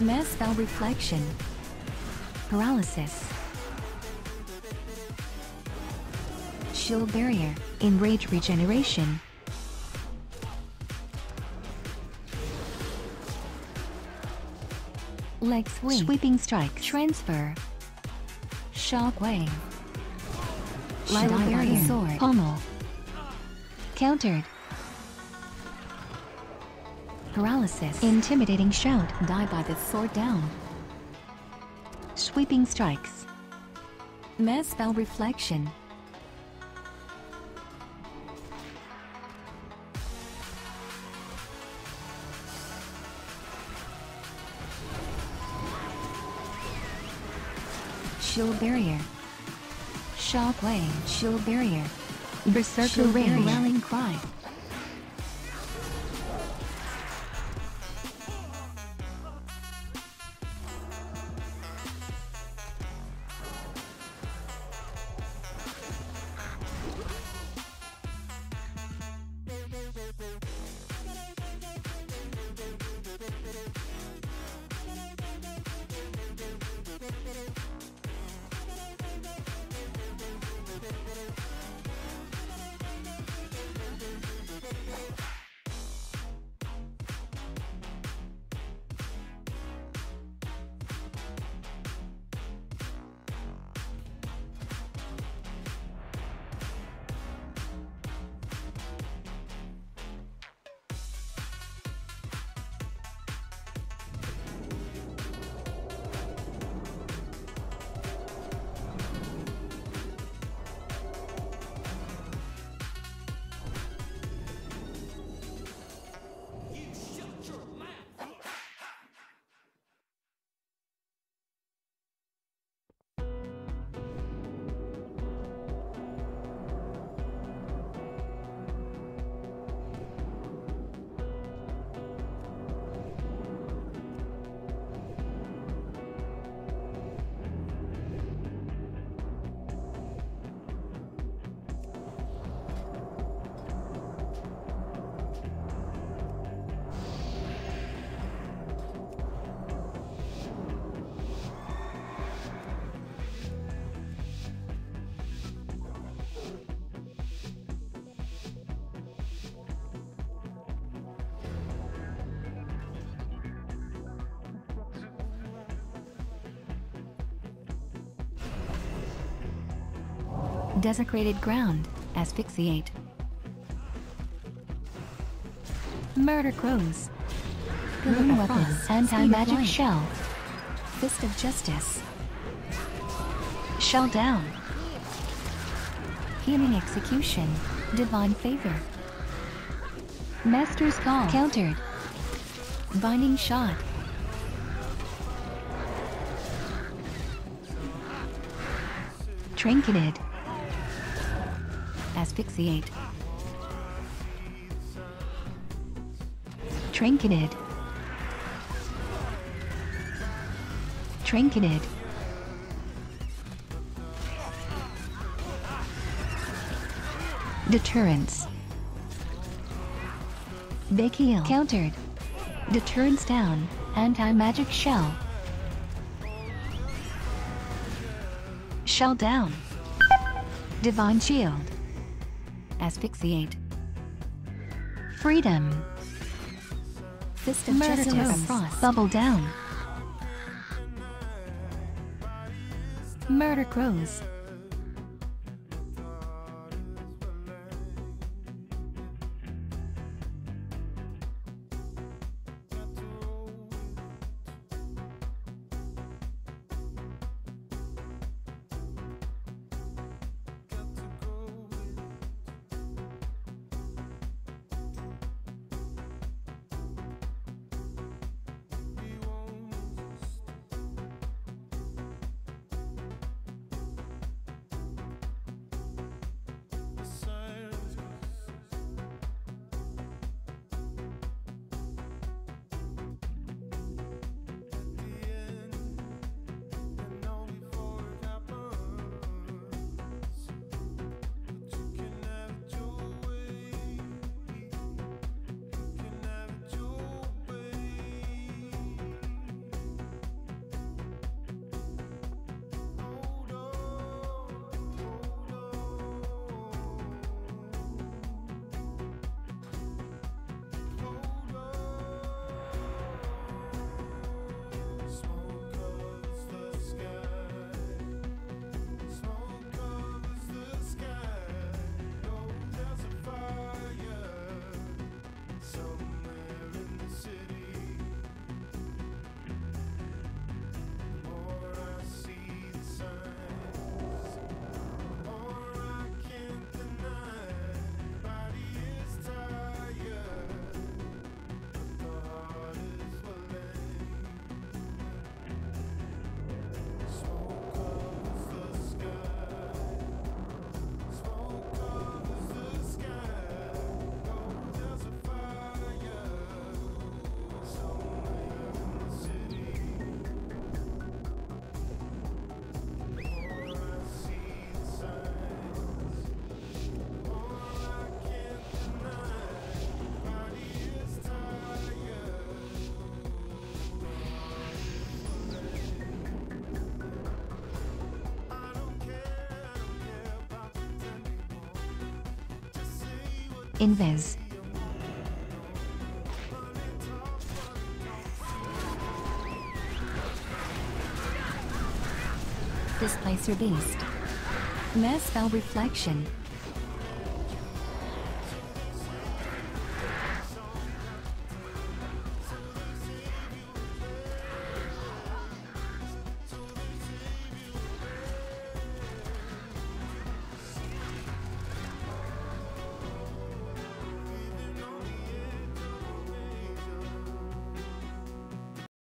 Mass spell reflection. Paralysis. Shield barrier. Enrage regeneration. Leg sweep. Sweeping strike. Transfer. Shockwave. Light barrier. Sword. Pommel. Countered. Paralysis. Intimidating shout. Die by the sword down. Sweeping strikes. Mass spell reflection. Shield barrier. Shockwave. Shield barrier. Berserker Shield cry. Desecrated ground. Asphyxiate. Murder crows. Weapons. Anti-magic shell. Fist of justice. Shell down. Healing execution. Divine favor. Master's call. Countered. Binding shot. Trinketed. Asphyxiate. Trinketed. Trinketed. Deterrence. Big. Countered. Deterrence down. Anti-magic shell. Shell down. Divine shield. Asphyxiate. Freedom. Fist of Murder Frost. Bubble down. Murder crows. Invis. Displacer Beast. Mass Spell Reflection.